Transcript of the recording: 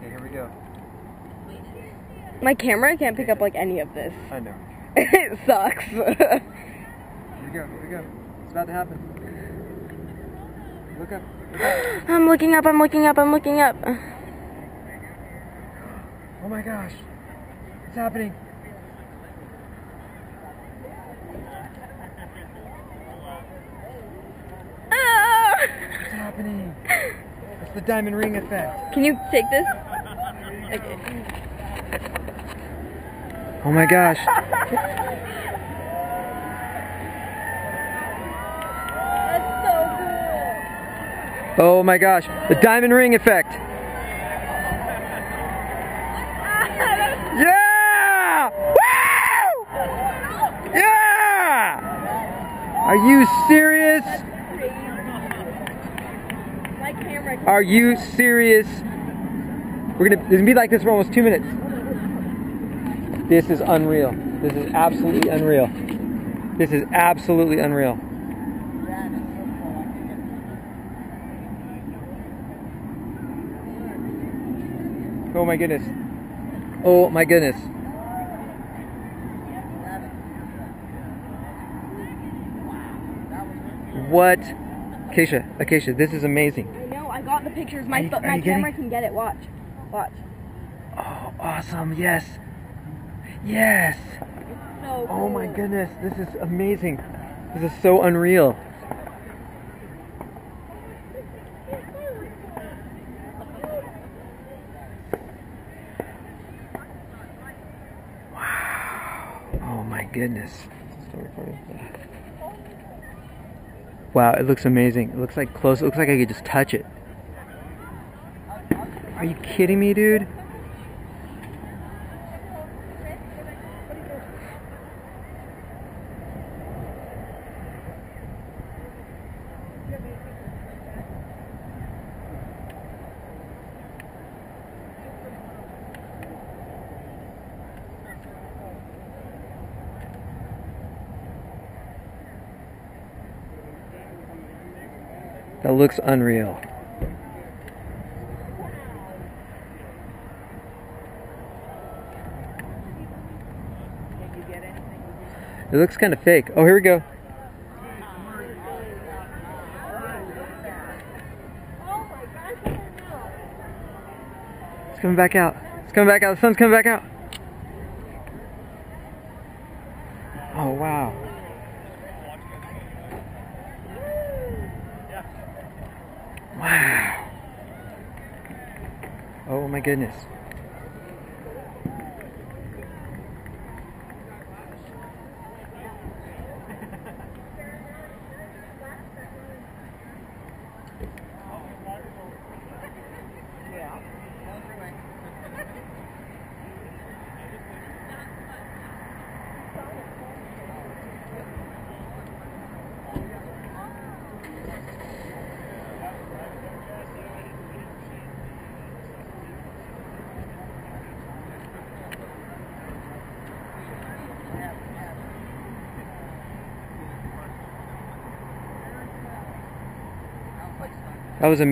Okay, here we go. My camera can't pick up like any of this. I know. it sucks. Here we go. Here we go. It's about to happen. Look up. Look up. I'm looking up, I'm looking up, I'm looking up. Oh my gosh. It's happening. Ah! What's happening. It's the diamond ring effect. Can you take this? Oh my gosh. That's so cool. Oh my gosh. The diamond ring effect. Yeah! Woo! Yeah! Are you serious? Are you serious? We're gonna, it's gonna be like this for almost two minutes. This is unreal. This is absolutely unreal. This is absolutely unreal. Oh my goodness. Oh my goodness. What? Acacia, Acacia, this is amazing. I know, I got the pictures. My, Are you- are my you getting- camera can get it. Watch. Watch. Oh, awesome. Yes. Yes. So Oh my goodness, this is amazing. This is so unreal. Wow. Oh my goodness. Still recording? Yeah. Wow, it looks amazing. It looks like close. It looks like I could just touch it. Are you kidding me, dude? That looks unreal. It looks kind of fake. Oh, here we go. It's coming back out. It's coming back out. The sun's coming back out. Oh, wow. Wow. Oh my goodness. That was amazing.